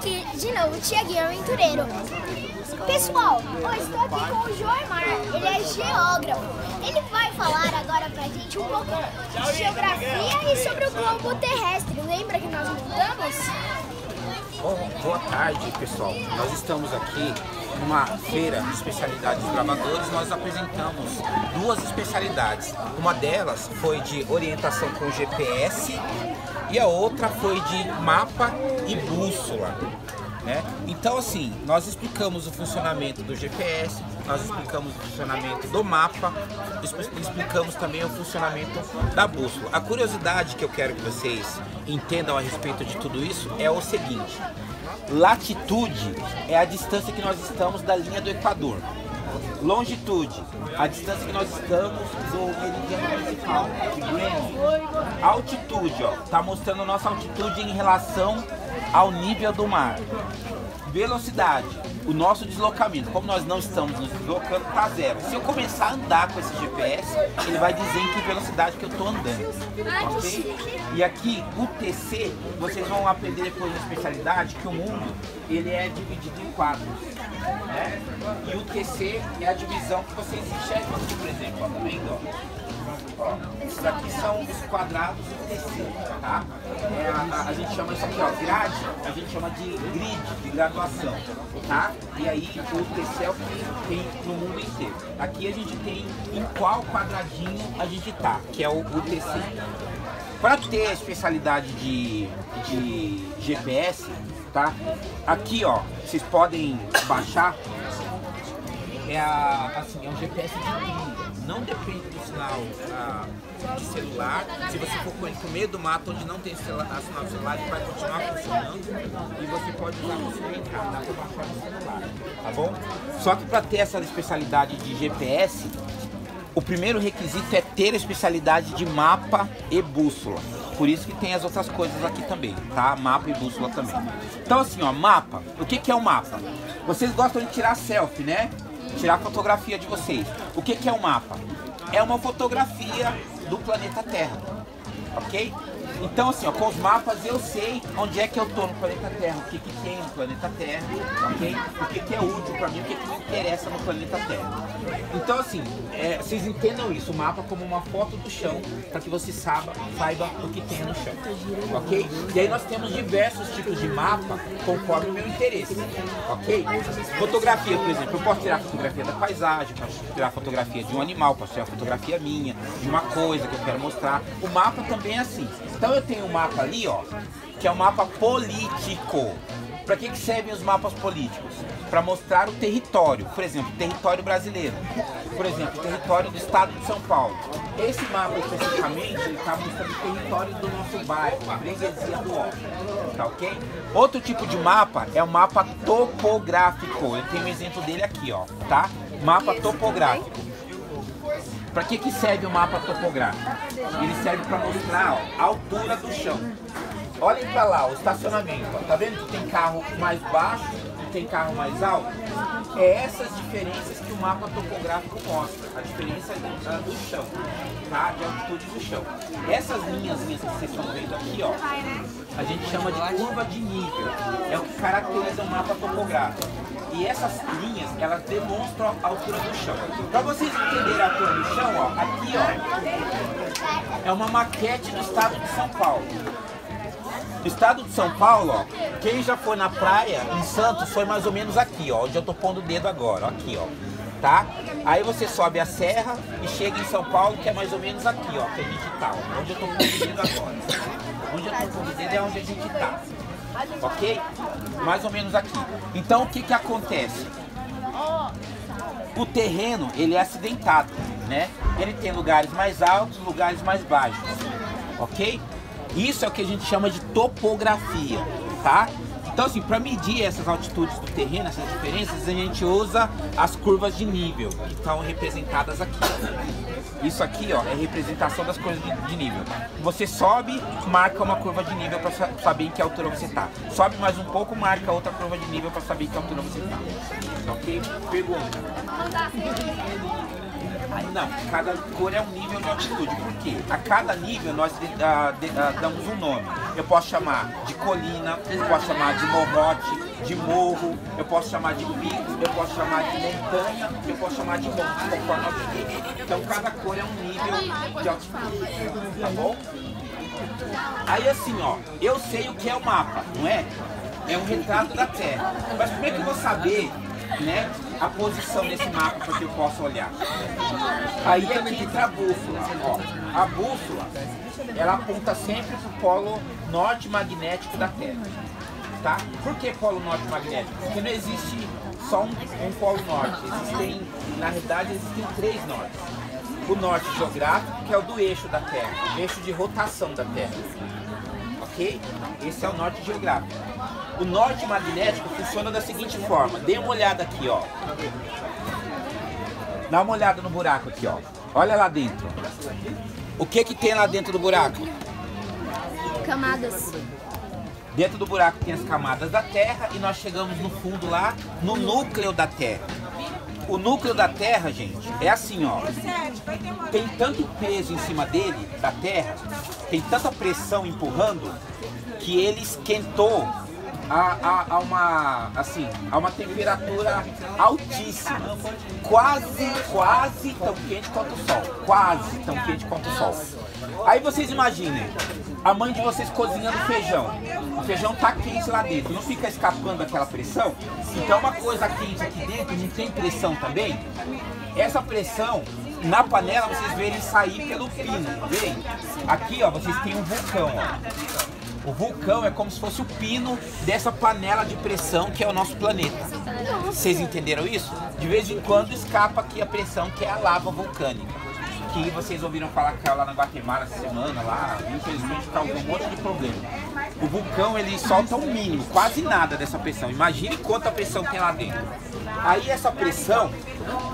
aqui de novo, Tiaguinho Aventureiro. Pessoal, eu estou aqui com o Joemar, ele é geógrafo. Ele vai falar agora pra gente um pouco de geografia e sobre o globo terrestre. Lembra que nós montamos? Bom, boa tarde, pessoal. Nós estamos aqui numa feira de especialidades de gravadores. Nós apresentamos duas especialidades. Uma delas foi de orientação com GPS e a outra foi de mapa e bússola. Né? Então assim, nós explicamos o funcionamento do GPS, nós explicamos o funcionamento do mapa, explicamos também o funcionamento da bússola. A curiosidade que eu quero que vocês entendam a respeito de tudo isso é o seguinte: latitude é a distância que nós estamos da linha do Equador. Longitude, a distância que nós estamos do meridiano principal, de Greenwich. Altitude, ó, tá mostrando nossa altitude em relação ao nível do mar. Velocidade, o nosso deslocamento, como nós não estamos nos deslocando, tá zero. Se eu começar a andar com esse GPS, ele vai dizer em que velocidade que eu estou andando. Ok? E aqui, o TC, vocês vão aprender depois na especialidade que o mundo ele é dividido em quadros. Né? E o TC é a divisão que vocês enxergam aqui, por exemplo. Ó, tá vendo? Ó? Esses aqui são os quadrados do TC, tá? É a, a, a, gente chama isso aqui, ó, grade, a gente chama de grid, de graduação, tá? E aí o TC é o que tem no mundo inteiro. Aqui a gente tem em qual quadradinho a gente tá, que é o, o TC. Para ter a especialidade de, de GPS, tá? Aqui, ó, vocês podem baixar. É a, assim, é um GPS de trilha não depende do sinal ah, de celular. Se você for com meio do mato onde não tem celular, sinal de celular, ele vai continuar funcionando e você pode usar no seu dá para baixar celular, tá bom? Só que para ter essa especialidade de GPS, o primeiro requisito é ter a especialidade de mapa e bússola. Por isso que tem as outras coisas aqui também, tá? Mapa e bússola também. Então assim, ó, mapa. O que, que é o um mapa? Vocês gostam de tirar selfie, né? tirar fotografia de vocês. O que, que é um mapa? É uma fotografia do planeta Terra, ok? Então, assim, ó, com os mapas eu sei onde é que eu tô no planeta Terra, o que, que tem no planeta Terra, ok? O que, que é útil para mim, o que, que me interessa no planeta Terra. Então, assim, é, vocês entendam isso, o mapa como uma foto do chão, para que você saiba, saiba o que tem no chão, ok? E aí nós temos diversos tipos de mapa conforme o meu interesse, ok? Fotografia, por exemplo, eu posso tirar fotografia da paisagem, posso tirar fotografia de um animal, posso tirar fotografia minha, de uma coisa que eu quero mostrar. O mapa também é assim. Então eu tenho um mapa ali, ó, que é um mapa político. Para que, que servem os mapas políticos? Para mostrar o território, por exemplo, território brasileiro, por exemplo, território do estado de São Paulo. Esse mapa especificamente está mostrando o território do nosso bairro, a freguesia do Ó, tá ok? Outro tipo de mapa é o mapa topográfico. Eu tenho um exemplo dele aqui, ó, tá? Mapa topográfico. Para que, que serve o mapa topográfico? Ele serve para mostrar ó, a altura do chão. Olhem para lá, o estacionamento. Ó. Tá vendo que tem carro mais baixo e tem carro mais alto? É essas diferenças que o mapa topográfico mostra. A diferença do chão, tá? De altitude do chão. Essas linhas que vocês estão vendo aqui, ó, a gente chama de curva de nível. É o que caracteriza o mapa topográfico. E essas linhas, elas demonstram a altura do chão. Para vocês entenderem a altura do chão, ó, aqui ó, é uma maquete do estado de São Paulo. No estado de São Paulo, ó, quem já foi na praia em Santos foi mais ou menos aqui, ó, onde eu tô pondo o dedo agora, ó, aqui, ó. Tá? Aí você sobe a serra e chega em São Paulo, que é mais ou menos aqui, ó, que a gente tá, ó, onde eu tô pondo o dedo agora. Onde eu tô pondo o dedo é onde a gente tá ok? Mais ou menos aqui. Então o que que acontece? O terreno ele é acidentado, né? Ele tem lugares mais altos, lugares mais baixos, ok? Isso é o que a gente chama de topografia, tá? Então assim, para medir essas altitudes do terreno, essas diferenças, a gente usa as curvas de nível que estão representadas aqui. Isso aqui, ó, é representação das de, de nível. Você sobe, marca uma curva de nível para saber em que altura você está. Sobe mais um pouco, marca outra curva de nível para saber em que altura você está. Ok? Pergunta. Não, cada cor é um nível de altitude. Por quê? A cada nível nós de, de, damos um nome. Eu posso chamar de colina, eu posso chamar de morrote, de morro, eu posso chamar de pico, eu posso chamar de montanha, eu posso chamar de monte, conforme a. Então cada cor é um nível de altitude. Tá bom? Aí assim, ó, eu sei o que é o mapa, não é? É um retrato da Terra. Mas como é que eu vou saber né, a posição desse mapa para que eu possa olhar. Aí que entra a bússola. Ó. A bússola, ela aponta sempre para o polo norte magnético da Terra. Tá? Por que polo norte magnético? Porque não existe só um, um polo norte. Existem, na realidade, existem três nortes. O norte geográfico, que é o do eixo da Terra, o eixo de rotação da Terra. Ok? Esse é o norte geográfico. O norte magnético funciona da seguinte forma. Dê uma olhada aqui, ó. Dá uma olhada no buraco aqui, ó. Olha lá dentro. O que que tem lá dentro do buraco? Camadas. Dentro do buraco tem as camadas da Terra e nós chegamos no fundo lá, no núcleo da Terra. O núcleo da Terra, gente, é assim, ó. Tem tanto peso em cima dele, da Terra, tem tanta pressão empurrando, que ele esquentou a, a, a, uma, assim, a uma temperatura altíssima. Quase, quase tão quente quanto o sol. Quase tão quente quanto o sol. Aí vocês imaginem, a mãe de vocês cozinhando feijão. O feijão tá quente lá dentro, não fica escapando aquela pressão. Então uma coisa quente aqui dentro não tem pressão também. Essa pressão na panela vocês verem sair pelo pino, vem? Aqui ó, vocês têm um vulcão, ó. O vulcão é como se fosse o pino dessa panela de pressão que é o nosso planeta. Vocês entenderam isso? De vez em quando escapa aqui a pressão que é a lava vulcânica. Que vocês ouviram falar que caiu lá na Guatemala essa semana lá, infelizmente causou um monte de problema. O vulcão ele solta o um mínimo, quase nada dessa pressão. Imagine quanta pressão tem lá dentro. Aí essa pressão,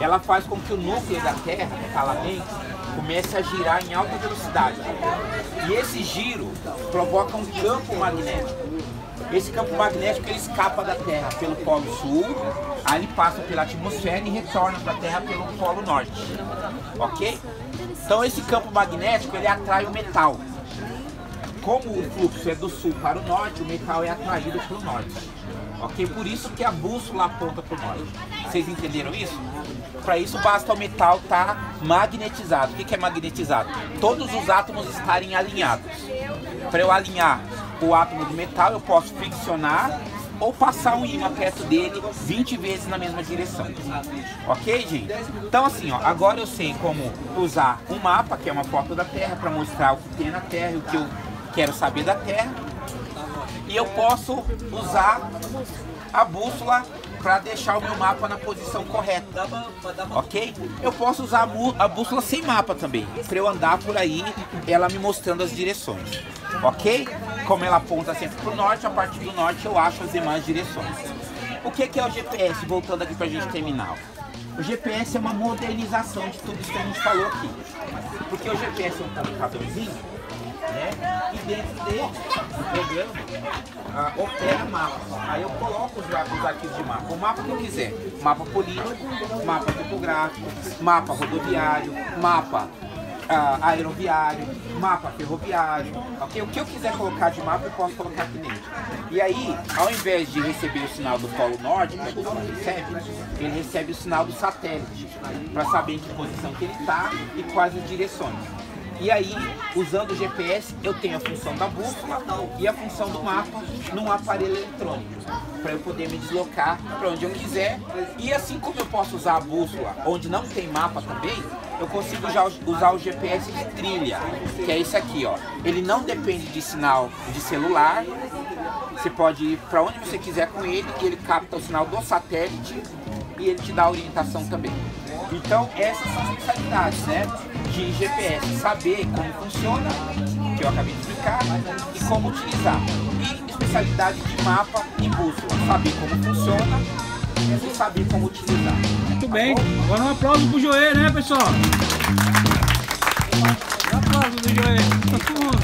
ela faz com que o núcleo da Terra, que está lá dentro, comece a girar em alta velocidade. E esse giro provoca um campo magnético. Esse campo magnético ele escapa da Terra pelo Polo Sul, aí ele passa pela atmosfera e retorna para a Terra pelo Polo Norte. Ok? Então esse campo magnético ele atrai o metal. Como o fluxo é do sul para o norte, o metal é atraído para o norte. Ok? Por isso que a bússola aponta para o norte. Vocês entenderam isso? Para isso basta o metal estar tá magnetizado. O que é magnetizado? Todos os átomos estarem alinhados. Para eu alinhar o átomo do metal, eu posso friccionar ou passar um ímã perto dele 20 vezes na mesma direção. Ok, gente? Então assim, ó, agora eu sei como usar um mapa, que é uma foto da Terra, para mostrar o que tem na Terra e o que eu quero saber da Terra. Eu posso usar a bússola para deixar o meu mapa na posição correta, ok? Eu posso usar a bússola sem mapa também, para eu andar por aí, ela me mostrando as direções, ok? Como ela aponta sempre para o norte, a partir do norte eu acho as demais direções. O que é o GPS? Voltando aqui para a gente terminar. O GPS é uma modernização de tudo isso que a gente falou aqui. Porque o GPS é um computadorzinho né? E dentro dele, programa ah, opera mapa. Aí eu coloco os, os arquivos de mapa, o mapa que eu quiser. Mapa político, mapa topográfico, mapa rodoviário, mapa ah, aeroviário, mapa ferroviário, ok? O que eu quiser colocar de mapa eu posso colocar aqui dentro. E aí, ao invés de receber o sinal do Polo Norte, que gente recebe, ele recebe o sinal do satélite, para saber em que posição que ele está e quais as direções. E aí, usando o GPS, eu tenho a função da bússola e a função do mapa num aparelho eletrônico, para eu poder me deslocar para onde eu quiser. E assim como eu posso usar a bússola onde não tem mapa também, eu consigo já usar o GPS de trilha, que é esse aqui, ó. Ele não depende de sinal de celular. Você pode ir para onde você quiser com ele e ele capta o sinal do satélite e ele te dá orientação também. Então essas são as especialidades, né? De GPS, saber como funciona, que eu acabei de explicar, e como utilizar. E especialidade de mapa e bússola, saber como funciona e saber como utilizar. Muito bem, agora um aplauso pro Joê, né pessoal? Um aplauso do Joê, todo mundo.